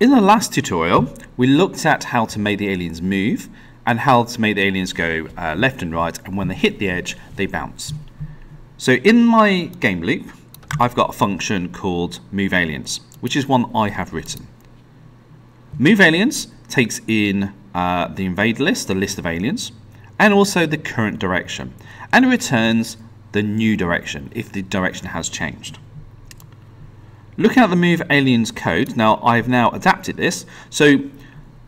In the last tutorial, we looked at how to make the aliens move and how to make the aliens go uh, left and right and when they hit the edge, they bounce. So in my game loop, I've got a function called move aliens, which is one I have written. Move aliens takes in uh, the invade list, the list of aliens, and also the current direction, and it returns the new direction if the direction has changed. Looking at the move aliens code, now I've now adapted this. So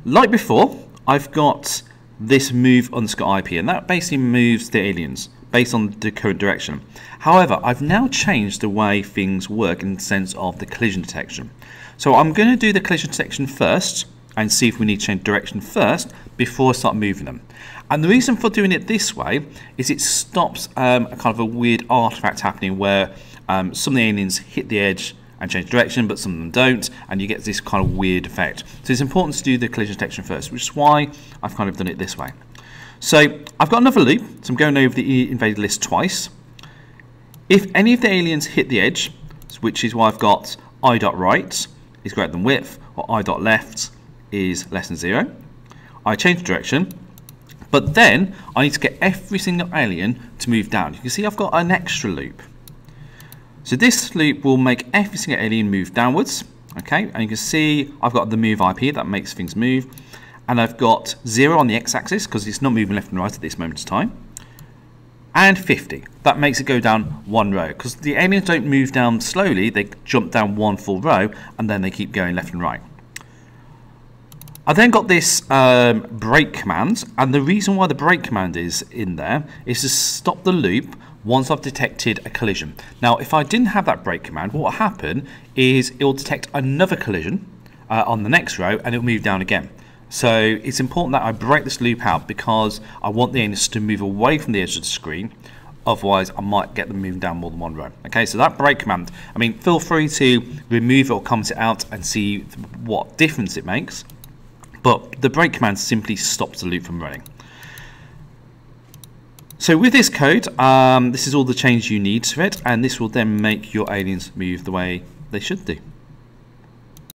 like before, I've got this move underscore IP and that basically moves the aliens based on the current direction. However, I've now changed the way things work in the sense of the collision detection. So I'm going to do the collision detection first and see if we need to change direction first before I start moving them. And the reason for doing it this way is it stops um, a kind of a weird artifact happening where um, some of the aliens hit the edge and change direction, but some of them don't, and you get this kind of weird effect. So it's important to do the collision detection first, which is why I've kind of done it this way. So I've got another loop, so I'm going over the invaded list twice. If any of the aliens hit the edge, which is why I've got i dot right is greater than width, or i dot left is less than zero, I change direction, but then I need to get every single alien to move down. You can see I've got an extra loop. So this loop will make every single alien move downwards. Okay, and you can see I've got the move IP that makes things move. And I've got 0 on the x-axis because it's not moving left and right at this moment in time. And 50. That makes it go down one row because the aliens don't move down slowly, they jump down one full row and then they keep going left and right. I then got this um, break command, and the reason why the break command is in there is to stop the loop once I've detected a collision. Now, if I didn't have that break command, what will happen is it will detect another collision uh, on the next row and it will move down again. So it's important that I break this loop out because I want the anus to move away from the edge of the screen. Otherwise, I might get them moving down more than one row. Okay, so that break command, I mean, feel free to remove it or comment it out and see what difference it makes. But the break command simply stops the loop from running. So with this code, um, this is all the change you need to it, and this will then make your aliens move the way they should do.